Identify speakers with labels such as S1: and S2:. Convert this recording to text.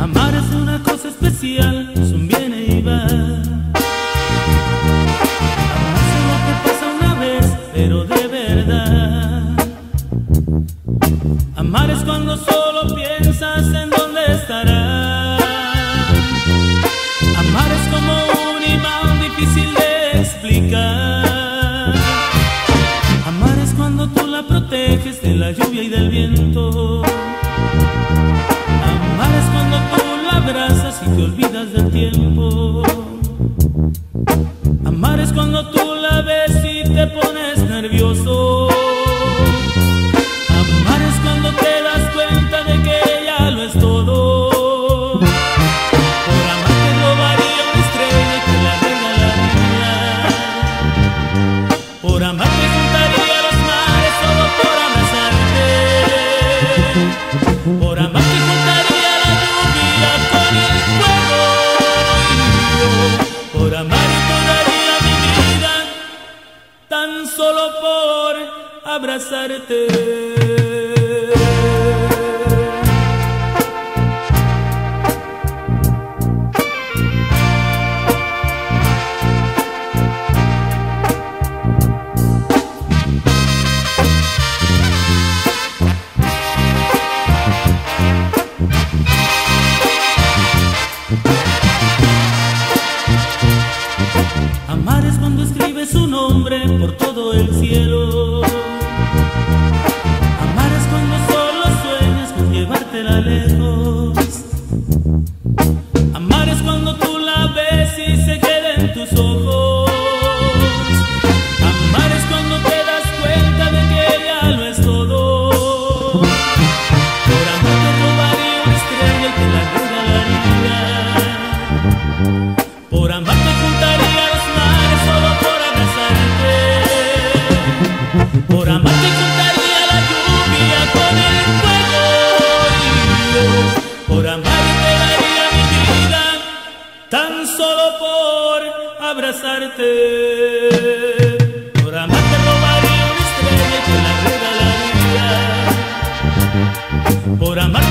S1: Amar es una cosa especial, es un viene y va. Amar solo te pasa una vez, pero de verdad. Amar es cuando solo piensas en dónde estarás. Amar es como un imán difícil de explicar. Amar es cuando tú la proteges de la lluvia y del viento. si te olvidas del tiempo. Amar es cuando tú la ves y te pones nervioso. abrazarte. Amar es cuando escribes su nombre por todo el cielo. Por amor te tomaría un estrello que la cura. Por amor juntaría los mares solo por abrazarte. Por amor te juntaría la lluvia con el fuego. Por amor te daría mi vida tan solo por abrazarte.